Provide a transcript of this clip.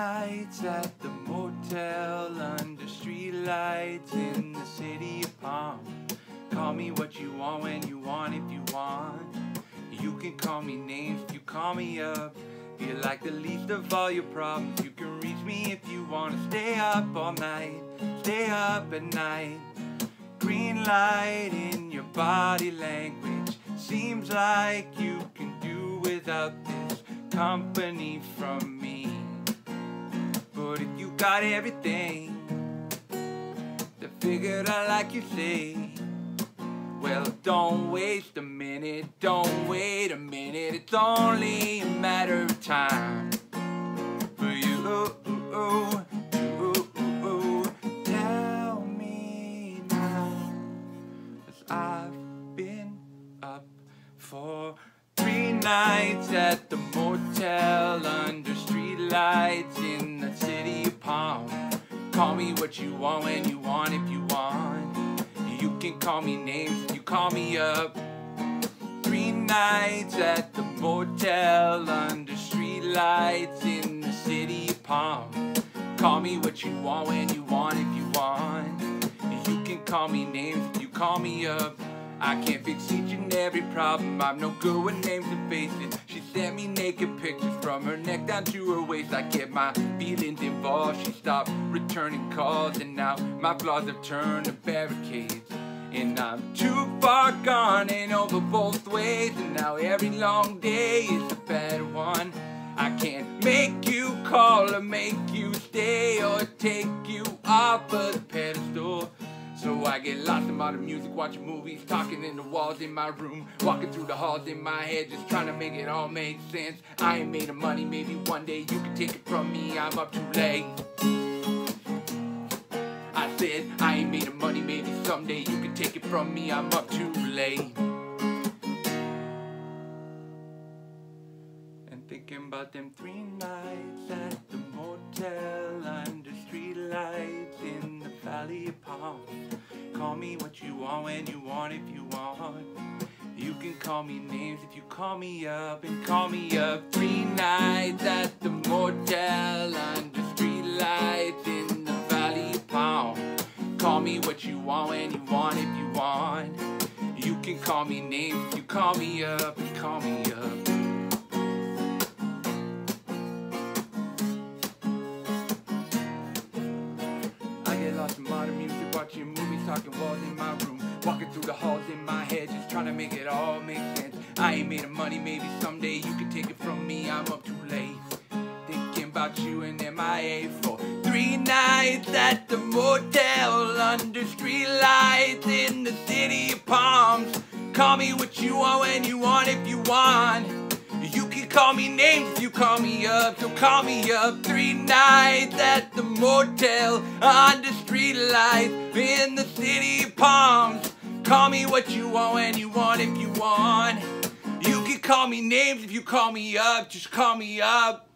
nights at the motel under streetlights in the city of Palm. Call me what you want when you want if you want. You can call me names if you call me up. Feel like the least of all your problems. You can reach me if you wanna stay up all night. Stay up at night. Green light in your body language. Seems like you can do without this company from me. Got everything that figured out like you say, well, don't waste a minute, don't wait a minute, it's only a matter of time for you. Tell me now, as I've been up for three nights at the motel under streetlights in Palm. Call me what you want when you want if you want. You can call me names if you call me up. Three nights at the motel under streetlights in the city Palm. Call me what you want when you want if you want. You can call me names if you call me up. I can't fix each and every problem. I'm no good with names and faces. Sent me naked pictures from her neck down to her waist. I kept my feelings involved. She stopped returning calls, and now my flaws have turned to barricades. And I'm too far gone and over both ways. And now every long day is a bad one. I can't make you call or make you stay or take you off of the pedestal. So I get lost in modern music, watching movies, talking in the walls in my room, walking through the halls in my head, just trying to make it all make sense. I ain't made of money, maybe one day you can take it from me, I'm up too late. I said, I ain't made of money, maybe someday you can take it from me, I'm up too late. And thinking about them three nights at the motel Call me what you want when you want if you want. You can call me names if you call me up and call me up three nights at the motel under streetlights in the Valley Palm. Call me what you want when you want if you want. You can call me names if you call me up and call me up. I get lost in modern music, watching movies, talking walls in my room, walking through the halls in my head, just trying to make it all make sense. I ain't made of money, maybe someday you can take it from me. I'm up too late, thinking about you and MIA for three nights at the motel under streetlights in the city of Palms. Call me what you want when you want if you want. You can call me names if you call me up, so call me up three nights at the motel under streetlights in the city Palms. Call me what you want when you want if you want. You can call me names if you call me up, just call me up.